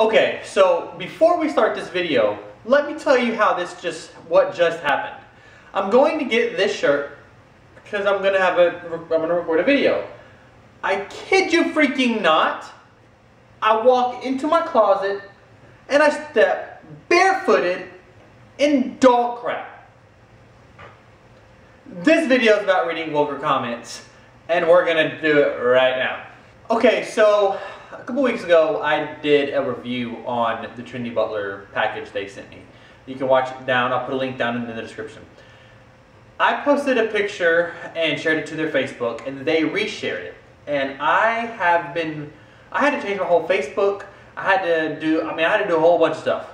Okay, so before we start this video, let me tell you how this just, what just happened. I'm going to get this shirt because I'm gonna have a, I'm gonna record a video. I kid you freaking not, I walk into my closet and I step barefooted in dog crap. This video is about reading vulgar comments and we're gonna do it right now. Okay, so a couple weeks ago, I did a review on the Trendy Butler package they sent me. You can watch it down. I'll put a link down in the description. I posted a picture and shared it to their Facebook, and they reshared it. And I have been, I had to change my whole Facebook. I had to do, I mean, I had to do a whole bunch of stuff.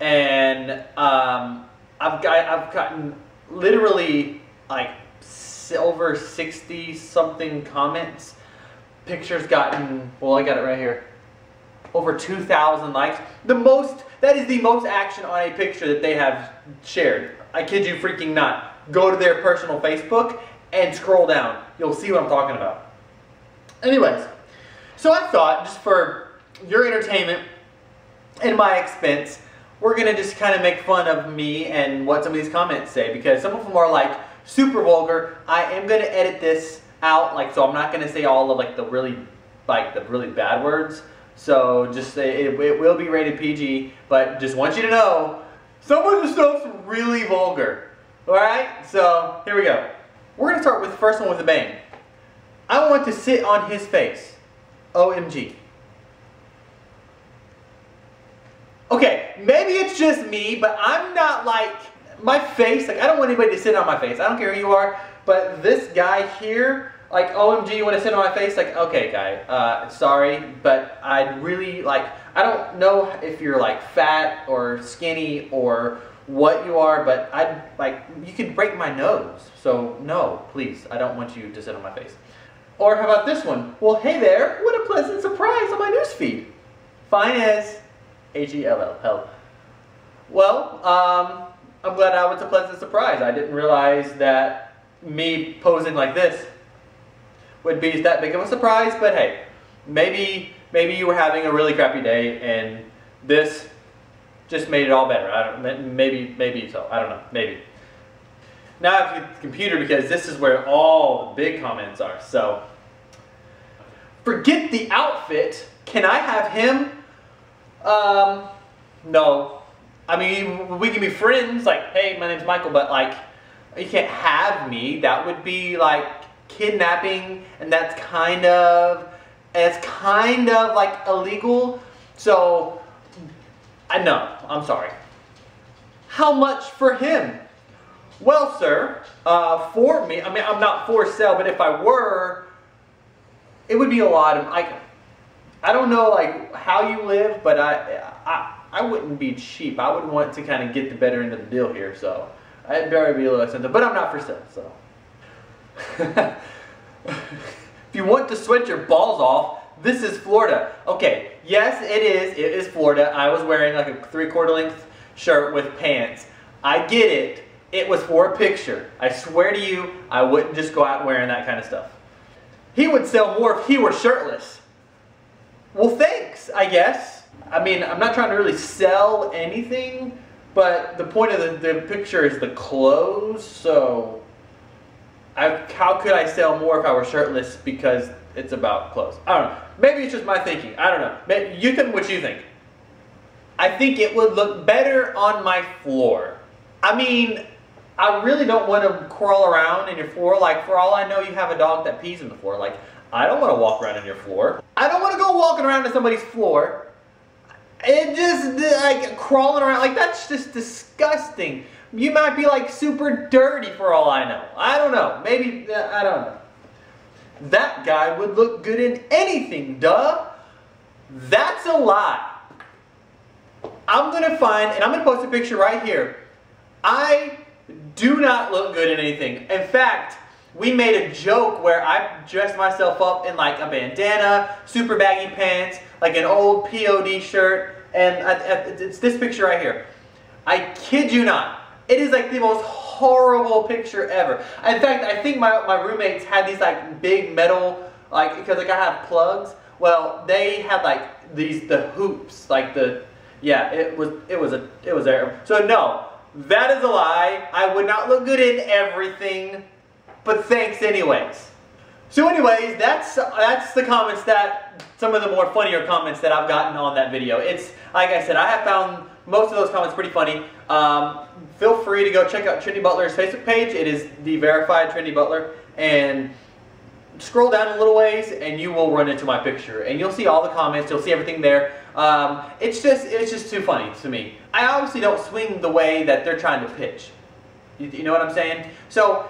And um, I've got, I've gotten literally like over 60 something comments picture's gotten, well, I got it right here, over 2,000 likes. The most, that is the most action on a picture that they have shared. I kid you freaking not. Go to their personal Facebook and scroll down. You'll see what I'm talking about. Anyways, so I thought, just for your entertainment and my expense, we're going to just kind of make fun of me and what some of these comments say because some of them are like super vulgar. I am going to edit this out. Like, so I'm not going to say all of like the really, like the really bad words. So just say it, it will be rated PG, but just want you to know, some of the stuff's really vulgar. All right, so here we go. We're gonna start with the first one with a bang. I want to sit on his face. OMG. Okay, maybe it's just me, but I'm not like, my face, like I don't want anybody to sit on my face. I don't care who you are. But this guy here, like, OMG, you want to sit on my face? Like, okay, guy, uh, sorry, but I'd really, like, I don't know if you're, like, fat or skinny or what you are, but I'd, like, you could break my nose. So, no, please, I don't want you to sit on my face. Or how about this one? Well, hey there, what a pleasant surprise on my newsfeed. Fine as H-E-L-L, Well, um, I'm glad I was a pleasant surprise. I didn't realize that me posing like this would be that big of a surprise, but hey, maybe maybe you were having a really crappy day and this just made it all better. I don't maybe maybe so. I don't know. Maybe. Now I have the computer because this is where all the big comments are. So forget the outfit. Can I have him? Um, no. I mean, we can be friends. Like, hey, my name's Michael, but like, you can't have me. That would be like kidnapping, and that's kind of, it's kind of like illegal. So, I know, I'm sorry. How much for him? Well, sir, uh, for me, I mean, I'm not for sale, but if I were, it would be a lot of, like, I don't know, like, how you live, but I, I, I wouldn't be cheap. I would want to kind of get the better end of the deal here, so. Barely be a little expensive, but I'm not for sale, so. if you want to sweat your balls off, this is Florida. Okay, yes, it is. It is Florida. I was wearing like a three-quarter length shirt with pants. I get it. It was for a picture. I swear to you, I wouldn't just go out wearing that kind of stuff. He would sell more if he were shirtless. Well, thanks, I guess. I mean, I'm not trying to really sell anything, but the point of the, the picture is the clothes, so I, how could I sell more if I were shirtless because it's about clothes? I don't know. Maybe it's just my thinking. I don't know. Maybe, you tell what you think. I think it would look better on my floor. I mean, I really don't want to crawl around in your floor. Like, for all I know, you have a dog that pees in the floor. Like, I don't want to walk around in your floor. I don't want to go walking around in somebody's floor it just like crawling around like that's just disgusting. You might be like super dirty for all I know. I don't know. Maybe uh, I don't know. That guy would look good in anything, duh. That's a lie. I'm gonna find and I'm gonna post a picture right here. I do not look good in anything. In fact, we made a joke where I dressed myself up in like a bandana, super baggy pants, like an old POD shirt, and uh, uh, it's this picture right here. I kid you not. It is like the most horrible picture ever. In fact, I think my, my roommates had these like big metal, like, because like I have plugs. Well, they had like these the hoops, like the yeah, it was it was a it was there. So no, that is a lie. I would not look good in everything, but thanks anyways. So anyways, that's that's the comments that some of the more funnier comments that I've gotten on that video. It's like I said, I have found most of those comments pretty funny. Um, feel free to go check out Trendy Butler's Facebook page. It is the verified Trendy Butler and scroll down a little ways and you will run into my picture and you'll see all the comments you'll see everything there um, it's just it's just too funny to me I obviously don't swing the way that they're trying to pitch you, you know what I'm saying so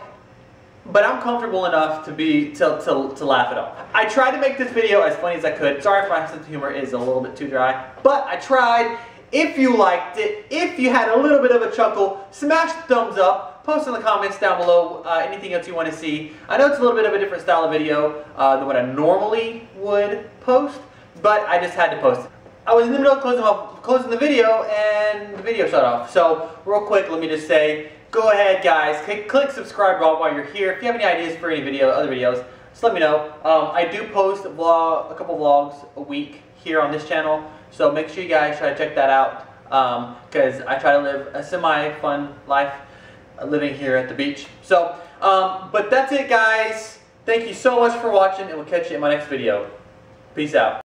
but I'm comfortable enough to be to, to, to laugh it off. I tried to make this video as funny as I could. Sorry if my sense of humor is a little bit too dry, but I tried. If you liked it, if you had a little bit of a chuckle, smash the thumbs up post in the comments down below uh, anything else you want to see. I know it's a little bit of a different style of video uh, than what I normally would post, but I just had to post it. I was in the middle of closing, closing the video and the video shut off. So real quick, let me just say, go ahead guys, click, click subscribe while you're here. If you have any ideas for any video, other videos, just let me know. Um, I do post a, vlog, a couple vlogs a week here on this channel, so make sure you guys try to check that out because um, I try to live a semi-fun life living here at the beach. So, um, but that's it guys. Thank you so much for watching and we'll catch you in my next video. Peace out.